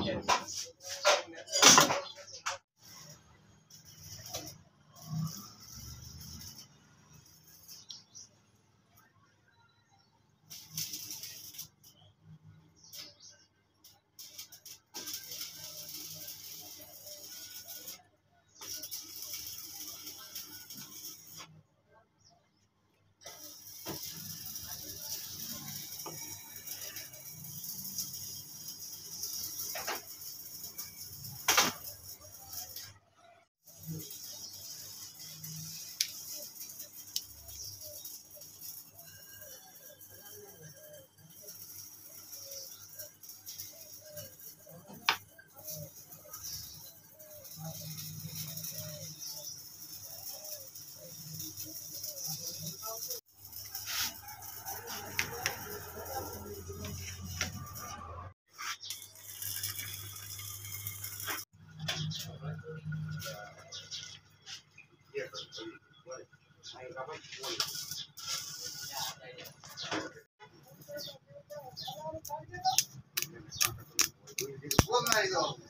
Yes. こん。なにどう